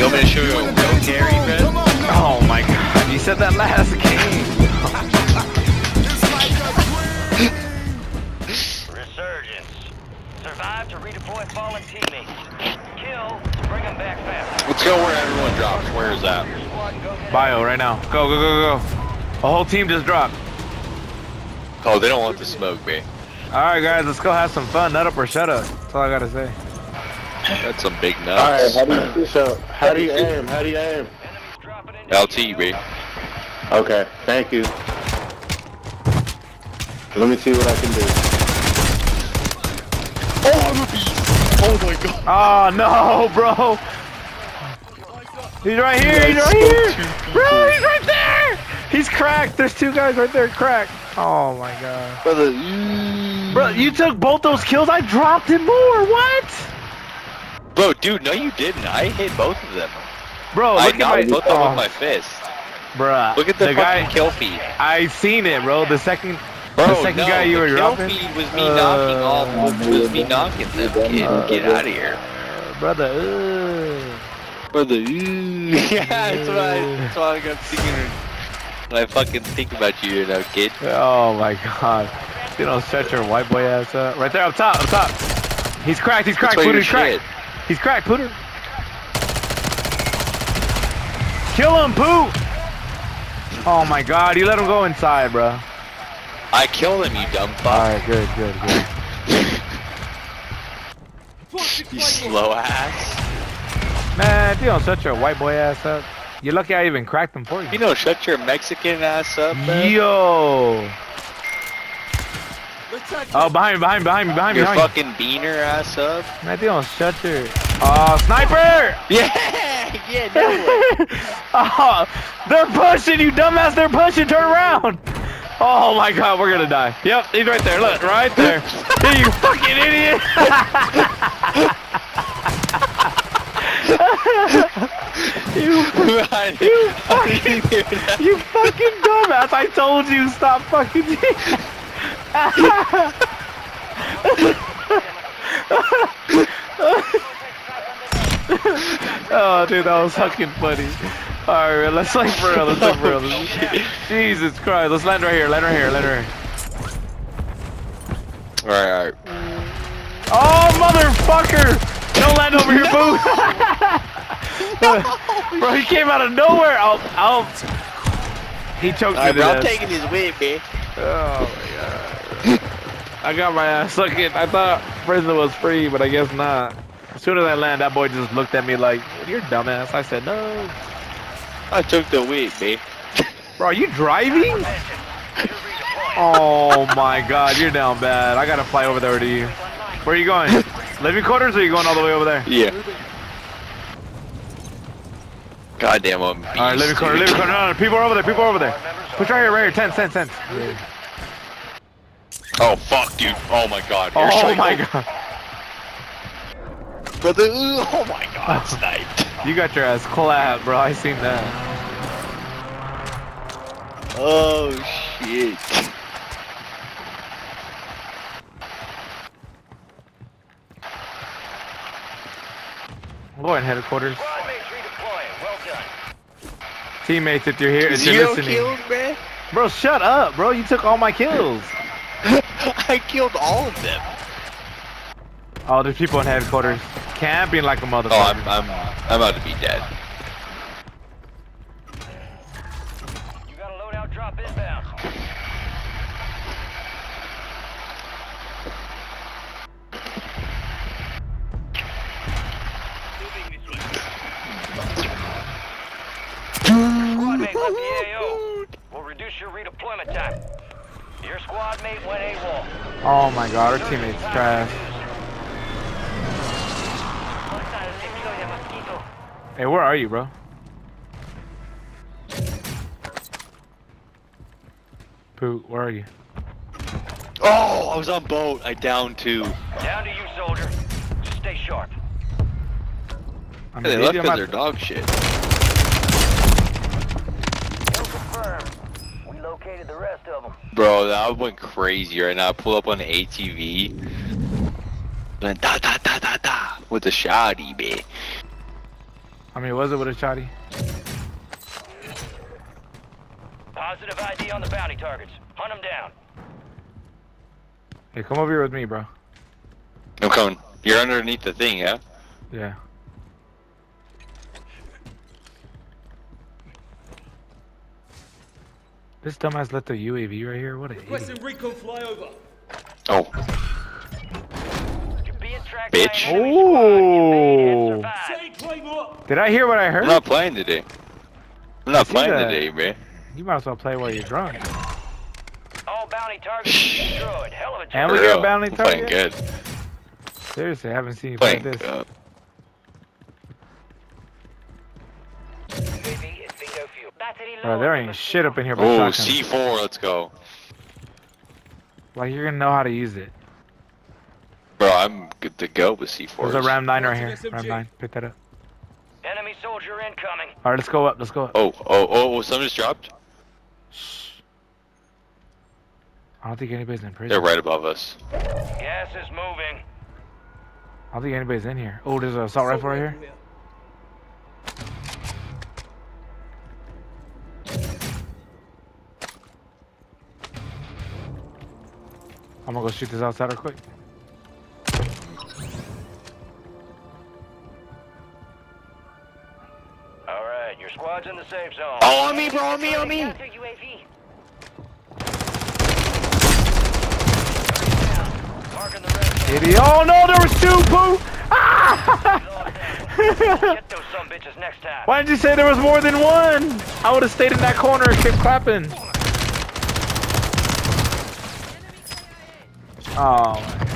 You want me to show you a real carry, Fred? Oh my god, you said that last game. Resurgence. Survive to redeploy fallen teammates. Kill to bring them back faster. Let's go where everyone drops. Where is that? Your squad and go get Bio right now. Go, go, go, go. A whole team just dropped. Oh, they don't want the smoke, man. Alright guys, let's go have some fun. Nut up or shut up. That's all I gotta say. That's some big Alright, nuts. how do you so how do you aim? How do you aim? dropping LT, B. Okay, thank you. Let me see what I can do. Oh, I'm a beast. Oh my god. Oh no, bro. He's right here, he's right here. Bro, he's right there. He's cracked. There's two guys right there cracked. Oh my god. Brother, Bro, you took both those kills. I dropped him more. What? Bro, dude, no you didn't. I hit both of them. Bro, I look at my, knocked both of them oh, with my fist. bruh. Look at the, the fucking guy. kill feed. I seen it, bro. The second, Bro, the second no, guy you the were kill dropping. feed was me Uh, knocking all, was me knocking them. Kid, get out of here. brother. ugh. Brother, yeah, that's why I, that's what I got thinking when I fucking think about you, you know, kid. Oh my god. You don't shut your white boy ass up. Right there up top, up top. He's cracked, he's cracked, That's why Pooter, he's cracked. He's cracked, Pooter. Kill him, Poo! Oh my god, you let him go inside, bro. I killed him, you dumb fuck. Alright, good, good, good. You slow ass. Man, you don't shut your white boy ass up. You're lucky I even cracked him for you. You know, shut your Mexican ass up, man. Yo! Oh, behind me, behind me, behind me, behind me, Your behind me. fucking beaner ass up. Man, if you don't shut your... Oh, sniper! Yeah, yeah, no. Oh, they're pushing you, dumbass. They're pushing. Turn around. Oh my God, we're gonna die. Yep, he's right there. Look, right there. Hey, you fucking idiot. you, Right. you fucking, you fucking dumbass. I told you stop fucking. oh, dude, that was fucking funny. All right, let's like for real. Let's like for real. Jesus Christ, let's land right here. Land right here. Land right here. Alright, alright. Oh, motherfucker! Don't land over here, boo! Bro, he came out of nowhere. I'll, I'll. He choked me to bro, I'm death. taking his win, man. Oh my god. I got my ass sucking. I thought prison was free, but I guess not. As soon as I land, that boy just looked at me like, "You're dumbass." I said, "No." I took the win, man. Bro, are you driving? Oh my god, you're down bad. I gotta fly over there to you. Where are you going? Living quarters or are you going all the way over there? Yeah. Goddamn, I'm a beast, Alright, living quarter, dude. living quarter. No, no, people are over there, people are over there. Push right here, right here. 10, 10, 10. Oh, fuck, dude. Oh, my God. You're Oh psycho. my god. Brother, ooh, oh, my God. Sniped. You got your ass clapped, bro. I seen that. Oh, shit. I'm headquarters. Squad mates redeploying. Well done. Teammates, if you're here, if you're Zero listening. kills, man? Bro, shut up, bro. You took all my kills. I killed all of them. Oh, there's people in headquarters. Camping like a motherfucker. Oh, I'm, I'm, I'm about to be dead. You got a loadout drop inbound. Squad mate left the AO. We'll reduce your redeployment time. Your squad mate went AWOL. Oh my god, our teammates trash. Hey, where are you, bro? Pooh, where are you? Oh, I was on boat. I downed two. Down to you, soldier. Just stay sharp. I'm They an left idiot, because they're dog shit. We the rest of them. Bro, that went crazy right now. I pull up on the ATV. Went da da da da da with the shoddy, man. I mean, was it with a shotty? Positive ID on the bounty targets. Hunt them down. Hey, come over here with me, bro. I'm coming. You're underneath the thing, yeah? Yeah. This dumbass let the UAV right here. What a idiot. Requesting recon flyover. Oh, You're being tracked Bitch. by an enemy squad. Evade and Ooh. survive. Setting Claymore. Did I hear what I heard? I'm not playing today. I'm not playing that. today, man. You might as well play while you're drunk. All bounty targets destroyed. Hell of a job. And we got real. bounty I'm playing good. Seriously, I haven't seen you play this. good. Bro, there ain't shit up in here Oh. C4, let's go. Like, you're gonna know how to use it. Bro, I'm good to go with C4. There's a Ram 9 right here. Ram 9. Pick that up. Enemy soldier incoming. Alright, let's go up. Let's go up. Oh, oh, oh, oh, some just dropped? I don't think anybody's in prison. They're right above us. Gas is moving. I don't think anybody's in here. Oh, there's a assault rifle right here. I'm gonna go shoot this outsider quick. All right, your squad's in the safe zone. Oh, on me, bro, on me, on me. Counter UAV. Marking the red Idiot. Oh no, there was two, poo! Ah! Get those some bitches next time. Why didn't you say there was more than one? I would have stayed in that corner and kept clapping. Oh.